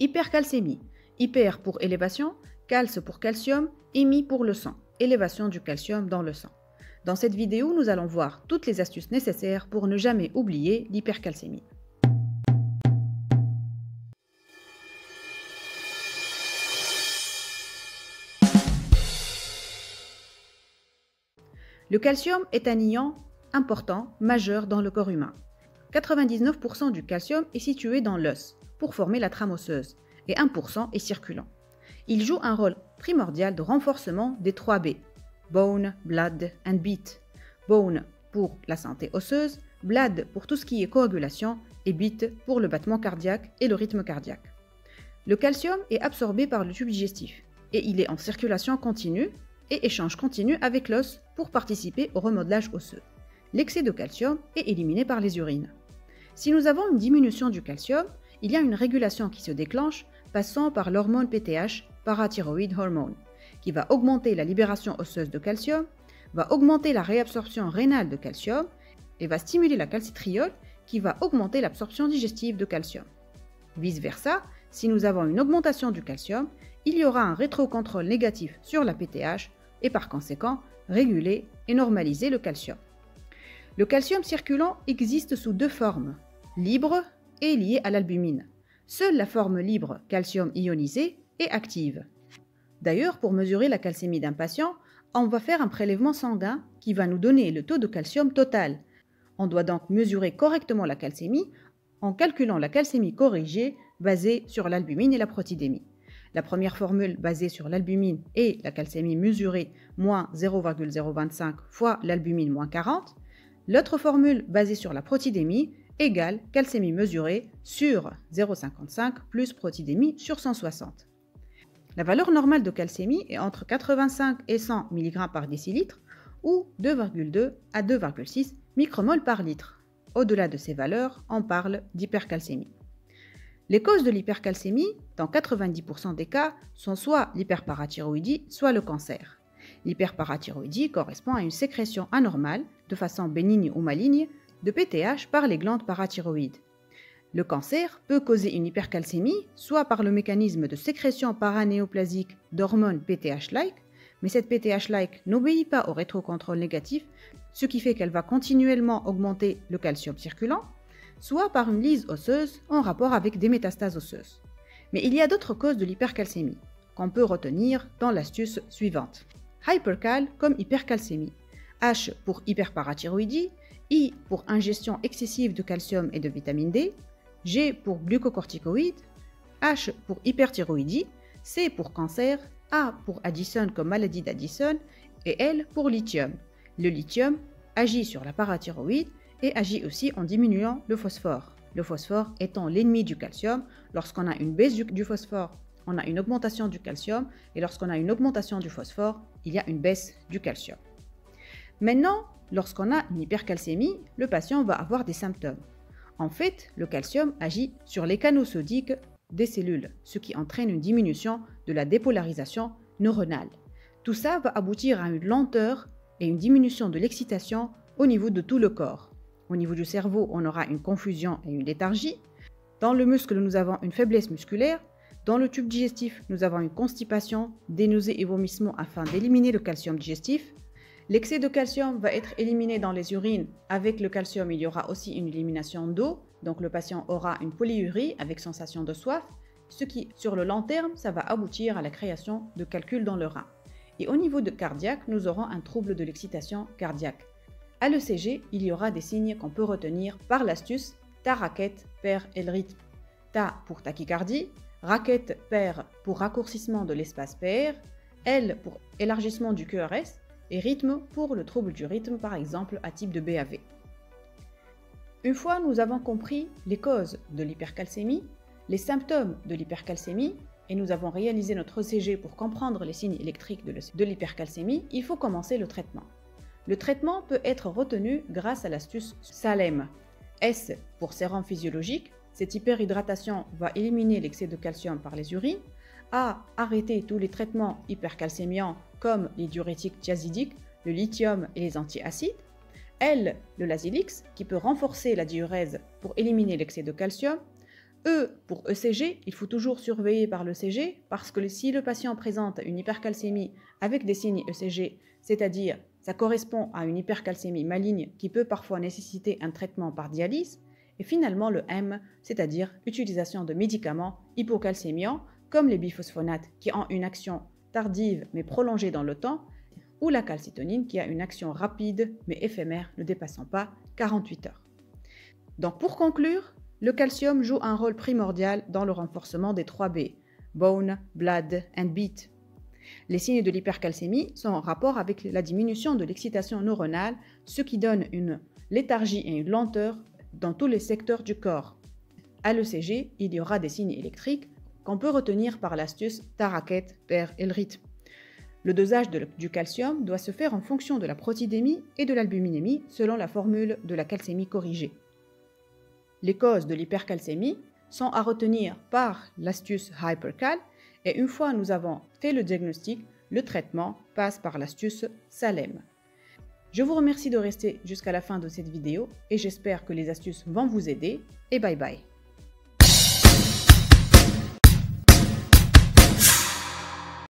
Hypercalcémie. Hyper pour élévation, calce pour calcium, émis pour le sang. Élévation du calcium dans le sang. Dans cette vidéo, nous allons voir toutes les astuces nécessaires pour ne jamais oublier l'hypercalcémie. Le calcium est un ion important, majeur dans le corps humain. 99% du calcium est situé dans l'os pour former la trame osseuse et 1% est circulant. Il joue un rôle primordial de renforcement des 3 B bone, blood and beat. Bone pour la santé osseuse, blood pour tout ce qui est coagulation et beat pour le battement cardiaque et le rythme cardiaque. Le calcium est absorbé par le tube digestif et il est en circulation continue et échange continu avec l'os pour participer au remodelage osseux. L'excès de calcium est éliminé par les urines. Si nous avons une diminution du calcium, il y a une régulation qui se déclenche passant par l'hormone PTH, parathyroid hormone, qui va augmenter la libération osseuse de calcium, va augmenter la réabsorption rénale de calcium et va stimuler la calcitriole qui va augmenter l'absorption digestive de calcium. Vice-versa, si nous avons une augmentation du calcium, il y aura un rétrocontrôle négatif sur la PTH et par conséquent réguler et normaliser le calcium. Le calcium circulant existe sous deux formes, libre et lié à l'albumine. Seule la forme libre calcium ionisé est active. D'ailleurs, pour mesurer la calcémie d'un patient, on va faire un prélèvement sanguin qui va nous donner le taux de calcium total. On doit donc mesurer correctement la calcémie en calculant la calcémie corrigée basée sur l'albumine et la protidémie. La première formule basée sur l'albumine est la calcémie mesurée moins 0,025 fois l'albumine moins 40. L'autre formule basée sur la protidémie égale calcémie mesurée sur 0,55 plus protidémie sur 160. La valeur normale de calcémie est entre 85 et 100 mg par décilitre ou 2,2 à 2,6 micromol par litre. Au-delà de ces valeurs, on parle d'hypercalcémie. Les causes de l'hypercalcémie, dans 90% des cas, sont soit l'hyperparathyroïdie, soit le cancer. L'hyperparathyroïdie correspond à une sécrétion anormale, de façon bénigne ou maligne, de PTH par les glandes parathyroïdes. Le cancer peut causer une hypercalcémie, soit par le mécanisme de sécrétion paranéoplasique d'hormones PTH-like, mais cette PTH-like n'obéit pas au rétrocontrôle négatif, ce qui fait qu'elle va continuellement augmenter le calcium circulant, soit par une lyse osseuse en rapport avec des métastases osseuses. Mais il y a d'autres causes de l'hypercalcémie, qu'on peut retenir dans l'astuce suivante. Hypercal comme hypercalcémie. H pour hyperparathyroïdie, I pour ingestion excessive de calcium et de vitamine D, G pour glucocorticoïdes, H pour hyperthyroïdie, C pour cancer, A pour Addison comme maladie d'Addison et L pour lithium. Le lithium agit sur la parathyroïde et agit aussi en diminuant le phosphore. Le phosphore étant l'ennemi du calcium, lorsqu'on a une baisse du, phosphore, on a une augmentation du calcium, et lorsqu'on a une augmentation du phosphore, il y a une baisse du calcium. Maintenant, lorsqu'on a une hypercalcémie, le patient va avoir des symptômes. En fait, le calcium agit sur les canaux sodiques des cellules, ce qui entraîne une diminution de la dépolarisation neuronale. Tout ça va aboutir à une lenteur et une diminution de l'excitation au niveau de tout le corps. Au niveau du cerveau, on aura une confusion et une léthargie. Dans le muscle, nous avons une faiblesse musculaire. Dans le tube digestif, nous avons une constipation, des nausées et vomissements afin d'éliminer le calcium digestif. L'excès de calcium va être éliminé dans les urines. Avec le calcium, il y aura aussi une élimination d'eau. Donc le patient aura une polyurie avec sensation de soif, ce qui, sur le long terme, ça va aboutir à la création de calculs dans le rein. Et au niveau de cardiaque, nous aurons un trouble de l'excitation cardiaque. À l'ECG, il y aura des signes qu'on peut retenir par l'astuce ta raquette perd le rythme. Ta pour tachycardie, raquette perd pour raccourcissement de l'espace PR, L pour élargissement du QRS et rythme pour le trouble du rythme par exemple à type de BAV. Une fois nous avons compris les causes de l'hypercalcémie, les symptômes de l'hypercalcémie et nous avons réalisé notre ECG pour comprendre les signes électriques de l'hypercalcémie, il faut commencer le traitement. Le traitement peut être retenu grâce à l'astuce SALEM. S pour sérum physiologique, cette hyperhydratation va éliminer l'excès de calcium par les urines. A. Arrêter tous les traitements hypercalcémiants comme les diurétiques thiazidiques, le lithium et les antiacides. L. Le Lasилix qui peut renforcer la diurèse pour éliminer l'excès de calcium. E pour ECG, il faut toujours surveiller par l'ECG parce que si le patient présente une hypercalcémie avec des signes ECG, c'est-à-dire ça correspond à une hypercalcémie maligne qui peut parfois nécessiter un traitement par dialyse, et finalement le M, c'est-à-dire utilisation de médicaments hypocalcémiants comme les biphosphonates qui ont une action tardive mais prolongée dans le temps, ou la calcitonine qui a une action rapide mais éphémère ne dépassant pas 48 heures. Donc pour conclure, le calcium joue un rôle primordial dans le renforcement des 3 B, bone, blood and beat. Les signes de l'hypercalcémie sont en rapport avec la diminution de l'excitation neuronale, ce qui donne une léthargie et une lenteur dans tous les secteurs du corps. À l'ECG, il y aura des signes électriques qu'on peut retenir par l'astuce Taraket per el rythme. Le dosage du calcium doit se faire en fonction de la protidémie et de l'albuminémie selon la formule de la calcémie corrigée. Les causes de l'hypercalcémie sont à retenir par l'astuce Hypercal et une fois nous avons fait le diagnostic, le traitement passe par l'astuce Salem. Je vous remercie de rester jusqu'à la fin de cette vidéo et j'espère que les astuces vont vous aider et bye bye.